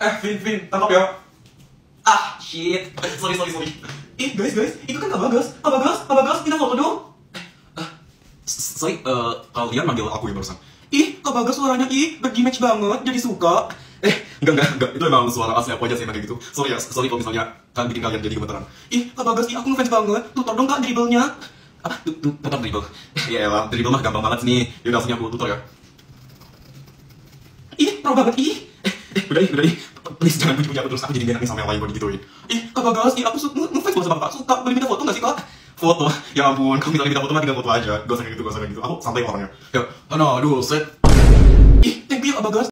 Eh, Vin, Vin, tangkap ya. Ah, shit. Sorry, sorry, sorry. Ih, guys, guys, itu kan Kak Bagas. Kak Bagas, Kak Bagas, kita foto dong. Eh, sorry, eh, kalian manggil aku ya barusan. Ih, Kak Bagas suaranya ih, match banget, jadi suka. Eh, enggak, enggak, enggak. Itu emang suara asli aku aja sih kayak gitu. Sorry ya, sorry kalau misalnya kan bikin kalian jadi gemeteran. Ih, Kak Bagas, ih, aku ngefans banget. Tutor dong, Kak, dribblenya. Apa? Tutor dribble. Iya lah, dribble mah gampang banget nih. Yaudah, langsung aku tutor ya. Ih, pro banget, ih. Eh, eh, udah, ih, udah, ih. Please, jangan puji-puji aku terus. Aku jadi gak nih sama yang lain kalau digituin. Ih, Kak Bagas, ih, aku ngefans banget sama Kak. Suka, boleh minta foto gak sih, Kak? Foto? Ya ampun, kamu misalnya minta foto mah tinggal foto aja. Gak usah kayak gitu, gak usah kayak gitu. Aku santai orangnya. Ya, aduh, set. Ih, thank you, Kak Bagas.